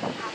好